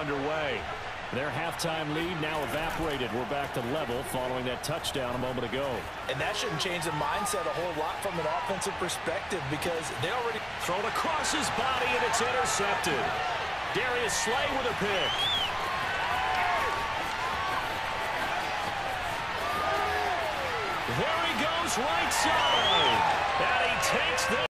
underway. Their halftime lead now evaporated. We're back to level following that touchdown a moment ago. And that shouldn't change the mindset a whole lot from an offensive perspective because they already... Thrown across his body, and it's intercepted. Darius Slay with a pick. There he goes right side. And he takes the